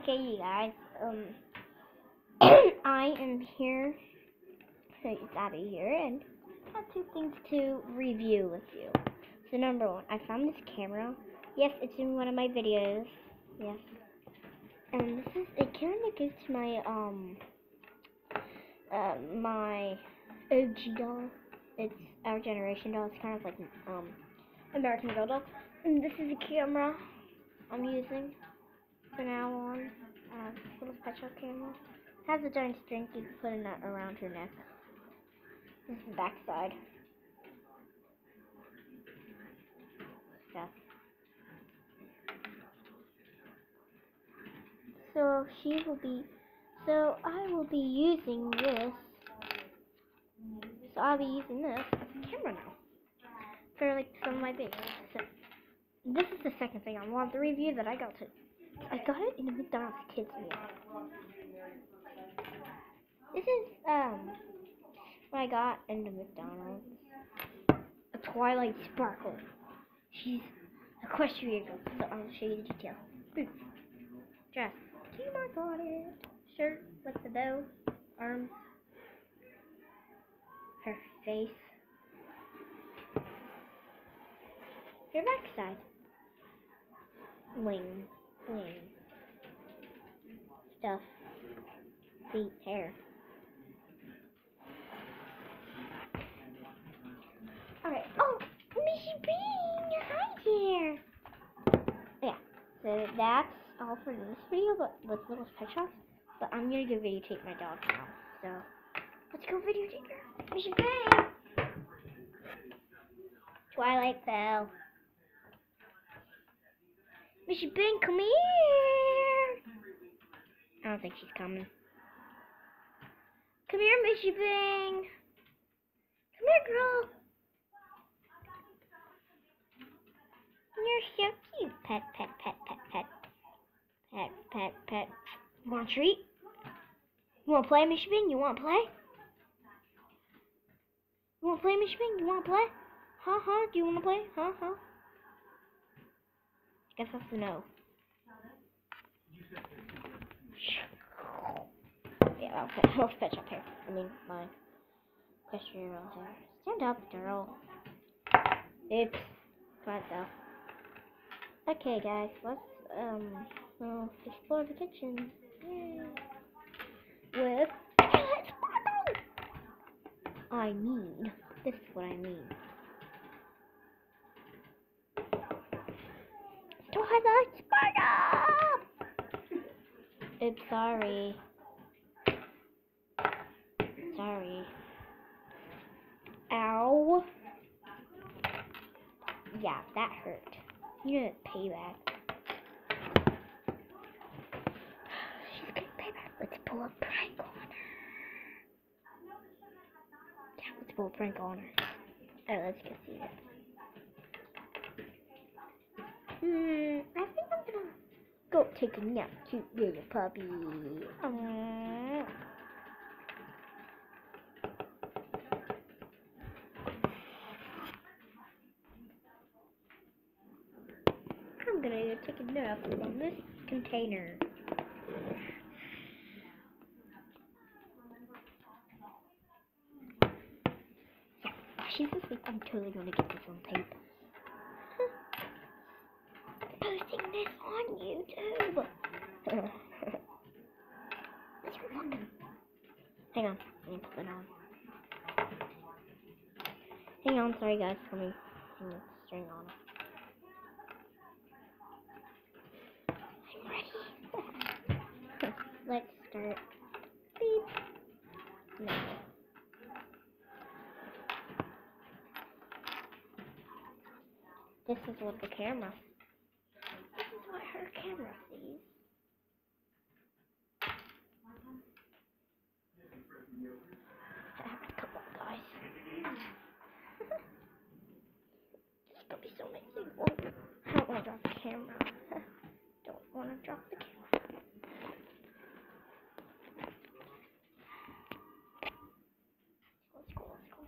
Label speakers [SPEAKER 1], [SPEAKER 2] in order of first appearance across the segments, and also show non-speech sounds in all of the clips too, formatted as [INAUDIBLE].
[SPEAKER 1] okay, you guys. Um, I am here. So it's out of here, and I have two things to review with you. So number one, I found this camera. Yes, it's in one of my videos. Yes. And this is it kind of goes to my um uh, my OG doll. It's our generation doll. It's kind of like um American Girl doll. And this is a camera I'm using for now on. Uh, little shop camera. Has a giant string you can put it around her neck. This is. So she will be, so I will be using this, so I'll be using this as a camera now for like some of my videos. So this is the second thing I want the review that I got to. I got it in a McDonald's kids meal. This is um what I got in the McDonald's. A Twilight Sparkle. She's a Equestria girl, so I'll show you the details. Boots. Dress. Key mark on it. Shirt with the bow. Arms. Her face. Her backside. Wing. Wing. Stuff. Feet. Hair. Alright. Oh, Missy Bean, hi there. Yeah. So that's all for this video, but with little pet shops. But I'm gonna go videotape my dog now. So let's go videotape her. Missy Bean. Twilight fell. Missy Bean, come here. I don't think she's coming. Come here, Missy Bing. Come here, girl. You're so cute. Pet, pet, pet, pet, pet. Pet, pet, pet. Want a treat? You want to play, Miss Bing? You want to play? You want to play, Miss Bing? You want to play? Huh, huh? Do you want to play? Huh, huh? I guess that's a no. Yeah, I'll pet, I'll fetch up here. I mean, my question here. Stand up, girl. Oops. Quiet though. Okay, guys, let's um well, explore the kitchen. Yay. With [LAUGHS] I mean, this is what I mean. Twilight Sparkle! Oops, sorry. Sorry. Ow. Yeah, that hurt. You need payback. She's getting payback. Let's pull a prank on her. Yeah, let's pull a prank on her. Alright, let's go see it. Hmm, I think I'm gonna go take a nap, cute little puppy. Aww. I'm gonna go take a nap on this container. She's asleep, I'm totally gonna get this on tape. Posting this on YouTube. [LAUGHS] Hang on, let me put it on. Hang on, sorry guys, let me hang the string on. I'm ready. [LAUGHS] Let's start. Beep. No. This is what the camera. This is what her camera sees. Come on, guys. [LAUGHS] Be so amazing. Oh, I don't want to drop the camera. don't want to drop the camera. Let's go, let's go.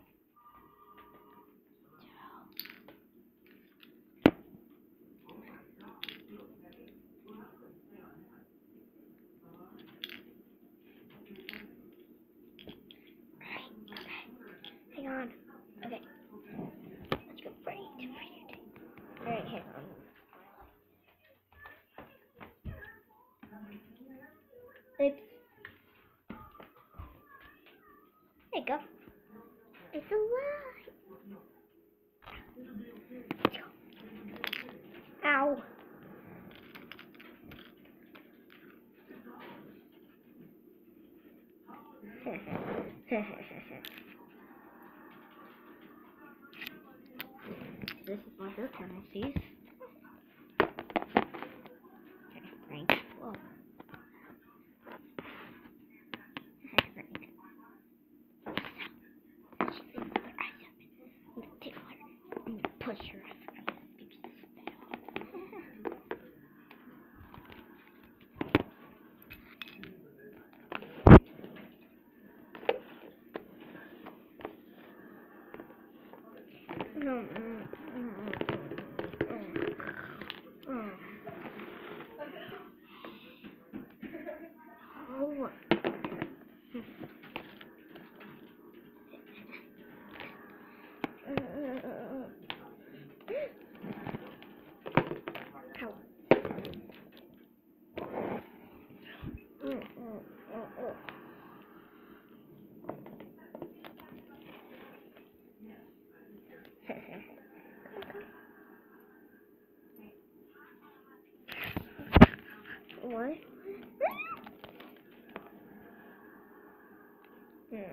[SPEAKER 1] hang on. Oops. There you go. It's alive. Ow. [LAUGHS] this is what her camera sees. Okay, right. Whoa. Right. She thinks her eyes open. I'm gonna take her. I'm gonna push her up. I'm gonna beat the spit off. No, mm, mm, mm, mm, mm. Oh. Ow. Mm, mm, mm, mm. What? Hmm.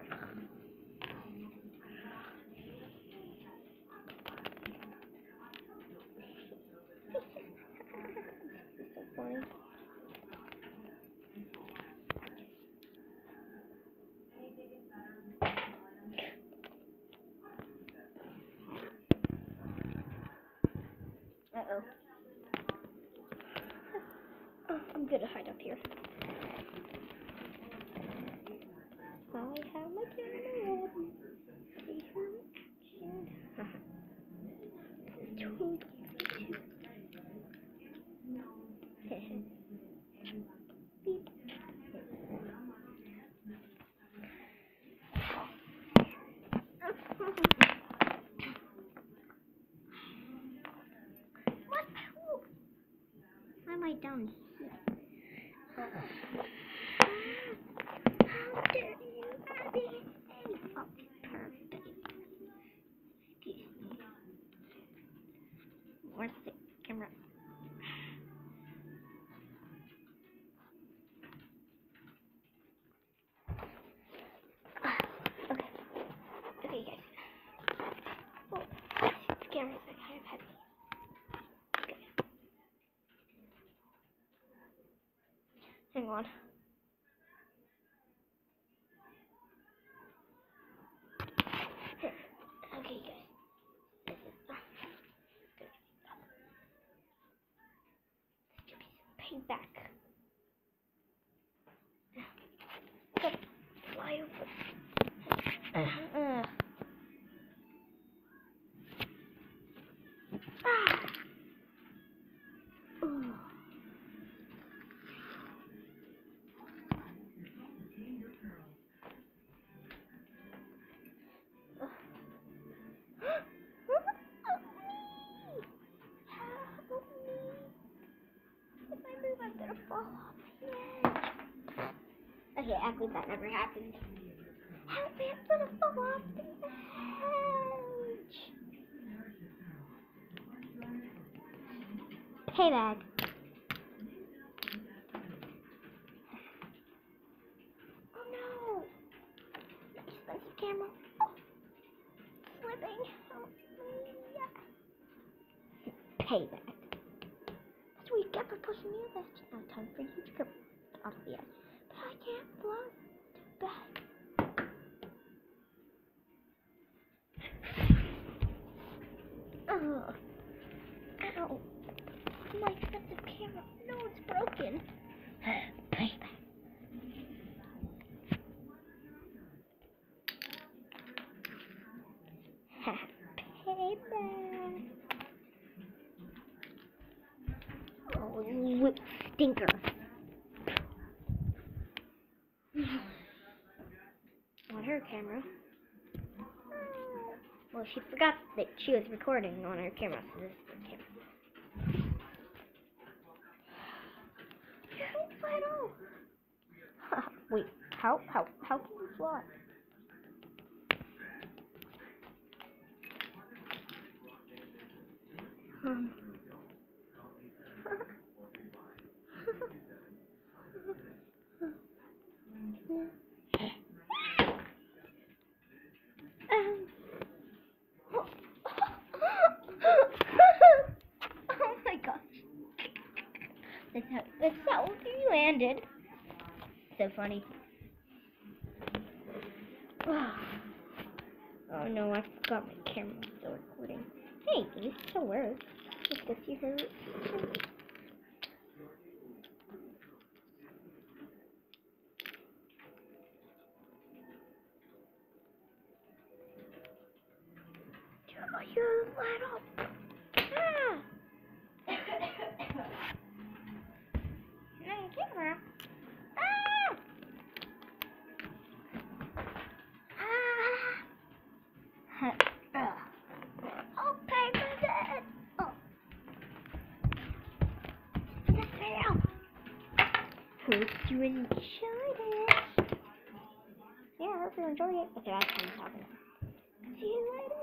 [SPEAKER 1] so funny. Uh-oh. Oh, I'm gonna hide up here. I have my camera ready. See her action. Totally Beep. What? Ooh. Why am I down here? How dare you, Abby? Oh, perfect. Excuse me. Where's the camera? Ah, Okay. Okay, guys. Oh, the camera's like kind of heavy. Okay. Hang on. Okay, guys. This is some payback. Act like that never I'm gonna fall off the edge. Payback. Oh no! Expensive camera. Oh, slipping. Help me. Payback. You get for pushing. That's now time for you to come off the edge. I can't fly to bed. Ugh. Ow. My expensive camera. No, it's broken. Payback. Payback. Oh, you stinker. she forgot that she was recording on her camera, so this is the camera. [LAUGHS] Wait, how, how, how can you fly? So funny. [SIGHS] Oh no, I forgot my camera was still recording. Hey, it still works. Let's see her. You enjoyed it. Yeah, I hope you enjoyed it. Okay, that's what I'm talking. See you later,